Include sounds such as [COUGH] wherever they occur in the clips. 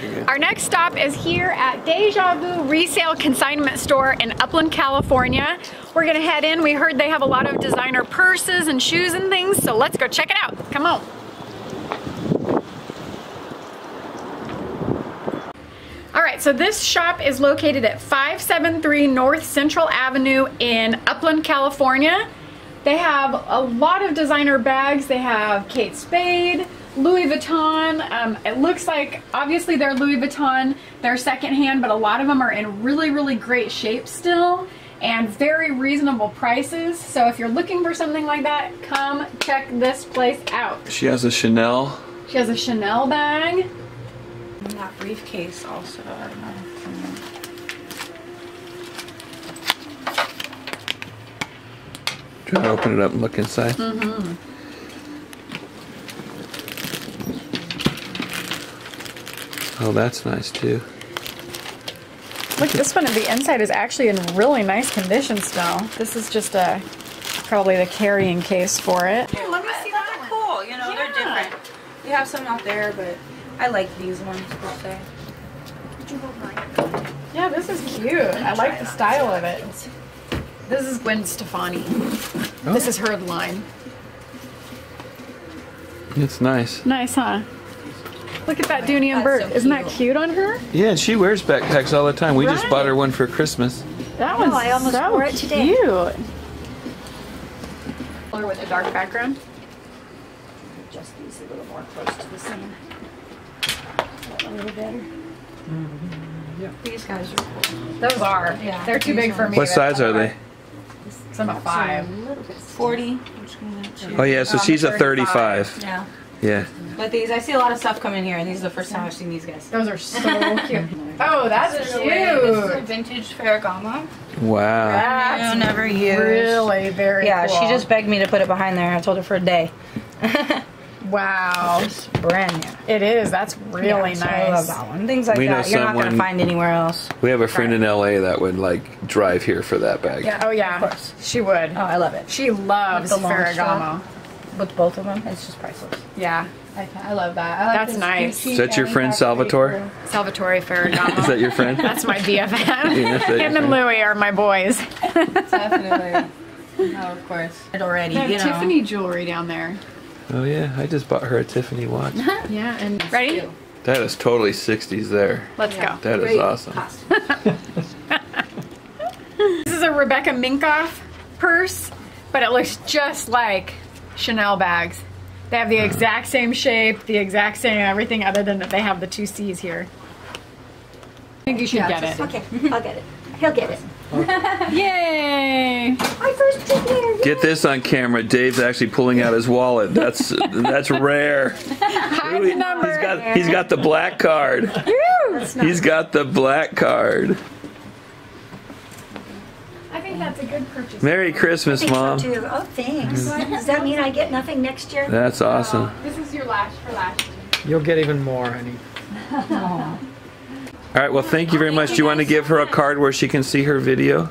Our next stop is here at Deja Vu Resale Consignment Store in Upland, California. We're gonna head in. We heard they have a lot of designer purses and shoes and things, so let's go check it out. Come on. All right, so this shop is located at 573 North Central Avenue in Upland, California. They have a lot of designer bags. They have Kate Spade, Louis Vuitton. Um, it looks like obviously they're Louis Vuitton. They're secondhand, but a lot of them are in really, really great shape still and very reasonable prices. So if you're looking for something like that, come check this place out. She has a Chanel. She has a Chanel bag. And that briefcase also. I know. Try to open it up and look inside. Oh, that's nice too. Look, this one, the inside is actually in really nice condition still. This is just a probably the carrying case for it. Hey, let me see that. They're cool. You know, they're different. We have some out there, but I like these ones per se. Yeah, this is cute. I like the style of it. This is Gwen Stefani. This oh. is her line. It's nice. Nice, huh? Look at that Dooney and That's so Isn't that cute. cute on her? Yeah, and she wears backpacks all the time. We just bought her one for Christmas. That one's I almost so wore it today. cute. Color with a dark background. Just these a little more close to the sun. A little better. These guys are cool. Those are. Yeah, They're too these big for me. What size are they? Some a five. A 40. I'm just gonna choose. Oh yeah, so Um, she's a 35. 35. Yeah. Yeah. But these, I see a lot of stuff coming here, and these are the first time I've seen these guys. Those are so [LAUGHS] cute. Oh, that's This is a cute. vintage Ferragamo. Wow. That's No, never used. really very Yeah, cool. she just begged me to put it behind there. I told her for a day. [LAUGHS] Wow. It's brand new. It is. That's really Yeah, so I love nice. that one. Things like We know that you're not gonna find anywhere else. We have a friend in LA that would like drive here for that bag. Yeah. Oh yeah, Of course. she would. Oh, I love it. She loves With the long Ferragamo. With both of them, it's just priceless. Yeah, I, I love that. I like That's nice. Is that your friend Salvatore? through. Salvatore Ferragamo. [LAUGHS] Is that your friend? That's my BFF. [LAUGHS] Yeah, that's Him and friend. Louie are my boys. [LAUGHS] Definitely. oh, of course. It already, They have you know. Tiffany jewelry down there. Oh yeah, I just bought her a Tiffany watch. Yeah, and ready? That is totally 60s there. Let's go. That is Great awesome. This is a Rebecca Minkoff purse, but it looks just like Chanel bags. They have the exact same shape, the exact same everything, other than that they have the two C's here. I think you should get it. Okay, I'll get it. He'll get it. [LAUGHS] Yay! My first trip here. Get this on camera. Dave's actually pulling out his wallet. That's that's rare. Hide the number. He's got he's got the black card. He's got the black card. I think that's a good purchase. Merry Christmas, think so Mom. too. Oh, thanks. Mm-hmm. Does that mean I get nothing next year? That's oh. awesome. This is your last for last year. You'll get even more, honey. [LAUGHS] All right, well, thank you very much. Do you want to give her a card where she can see her video?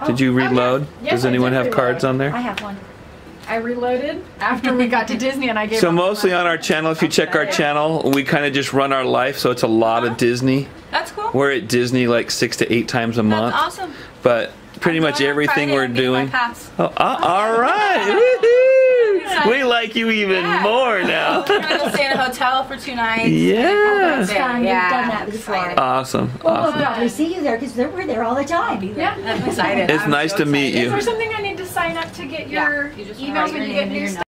Oh, did you Oh, yeah. reload? Yes, Does anyone have reload. cards on there? I have one. I reloaded after we got to Disney and I gave So mostly on our channel, if you check our channel, we kind of just run our life, so it's a lot of Disney. That's cool. We're at Disney like six to eight times a month. That's month, awesome. but pretty much everything we're I'm getting my doing. Oh, uh, all right, we like you even Yeah. more now. We're gonna stay in a hotel for two nights. Yeah, It's fun. We've done that before. excited. awesome, Well, we'll probably see you there because we're there all the time. Yeah. I'm excited. It's I'm nice so to meet you. Is there something I need to sign up to get Yeah, your you emails when you get and new stuff?